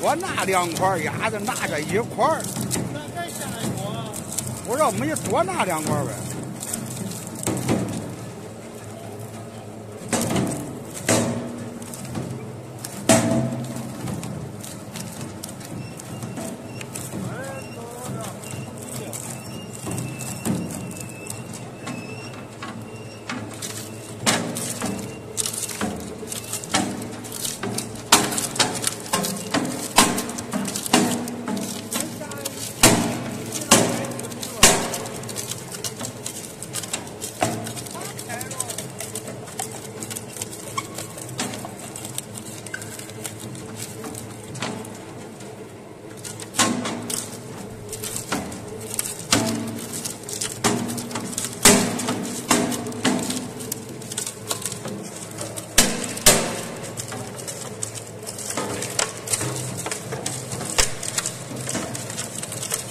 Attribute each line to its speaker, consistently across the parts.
Speaker 1: 多拿两块鸭子拿个一块儿。
Speaker 2: 那再下一锅。
Speaker 1: 我说没多拿两块呗。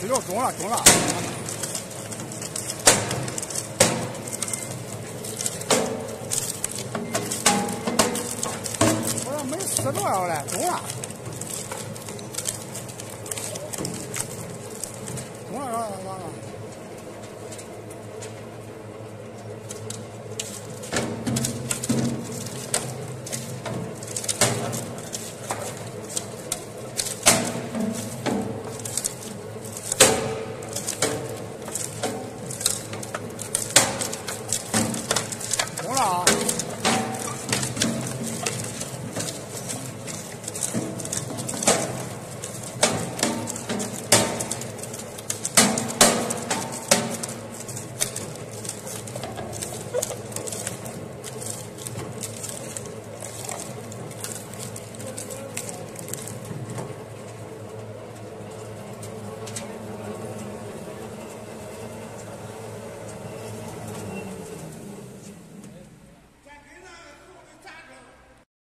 Speaker 1: 肉中了，中了。我这没吃多少嘞，中了。中了，中了，中了。